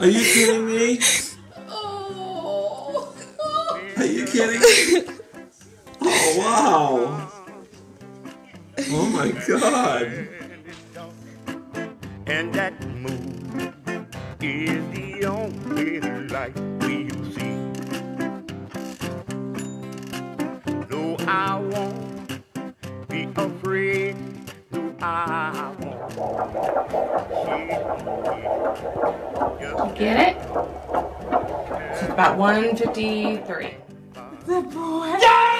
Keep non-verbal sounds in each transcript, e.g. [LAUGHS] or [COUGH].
Are you kidding me? Oh. Are you kidding? me? Oh wow! Oh my god! And that moon is the only light we'll see. No, I won't You get it? It's about 153. The boy. Yeah!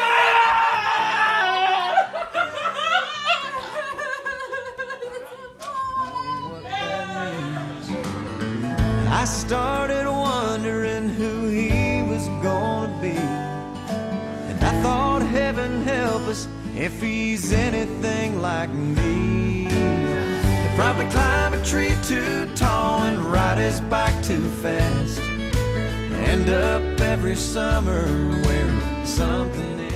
I started wondering who he was gonna be. And I thought heaven help us if he's anything like me. He'd probably climb a tree too tall and ride his bike too fast. End up every summer wearing something in.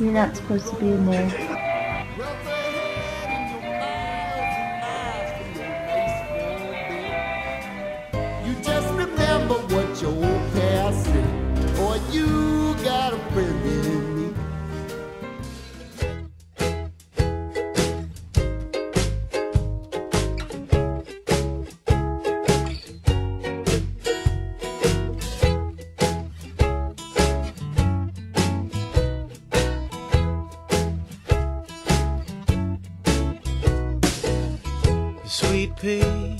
Me. You're not supposed to be in there. Sweet pea,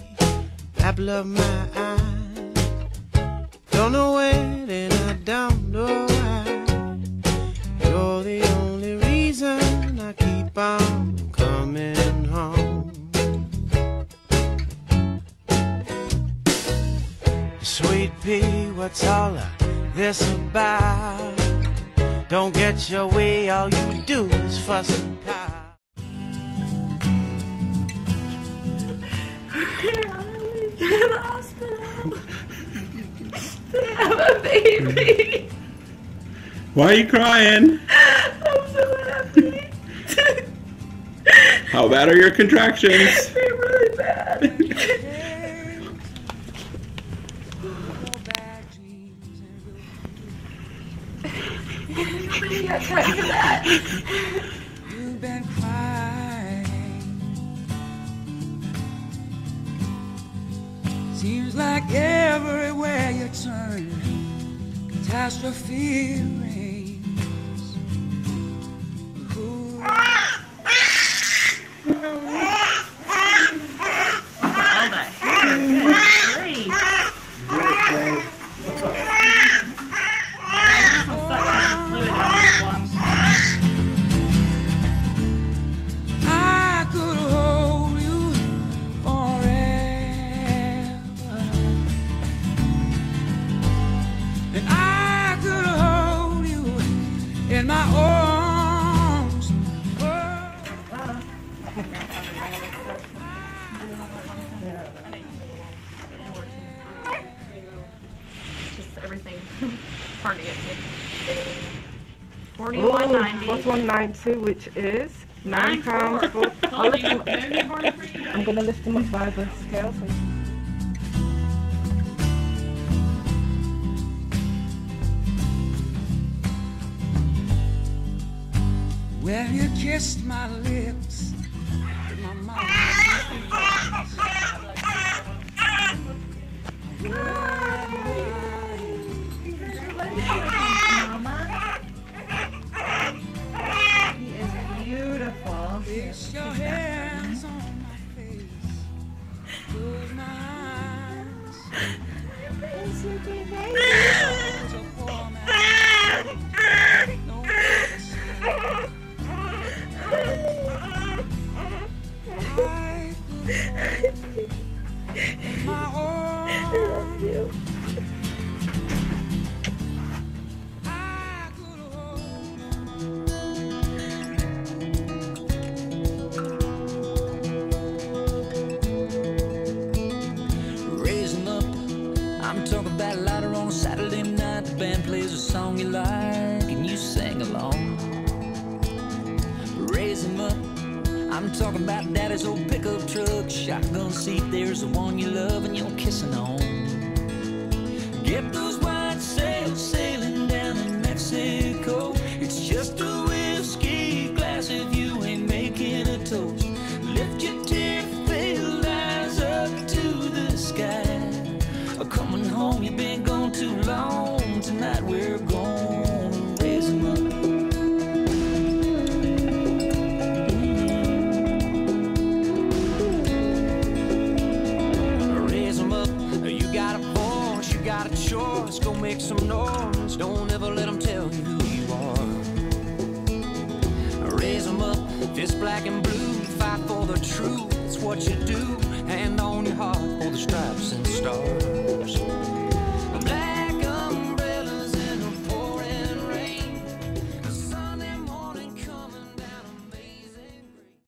apple of my eye. Don't know when and I don't know why. You're the only reason I keep on coming home. Sweet pea, what's all of this about? Don't get your way, all you do is fuss and pout. The hospital. They have a baby. Why are you crying? I'm so happy. How bad are your contractions? They're really bad. Nobody got time for that. Like everywhere you turn, catastrophe reigns. And I could hold you in my arms. Just everything. [LAUGHS] Hard to get 4190. 192, which is Nine 9 pounds. four. Four. [LAUGHS] I'll lift him, Maybe harder for you. I'm going to lift him up by the scale. So. Where you kissed my lips. My. He is beautiful. Your hands on my face. Close my eyes. Song you like and you sing along. Raise 'em up. I'm talking about daddy's old pickup truck, shotgun seat. There's the one you love and you're kissing on. Get those Coming home, you've been gone too long. Tonight we're gonna raise 'em up. Mm-hmm. Raise 'em up. You got a voice, you got a choice. Go make some noise. Don't ever let 'em tell you who you are. Raise 'em up. Fist black and blue. Fight for the truth. It's what you do.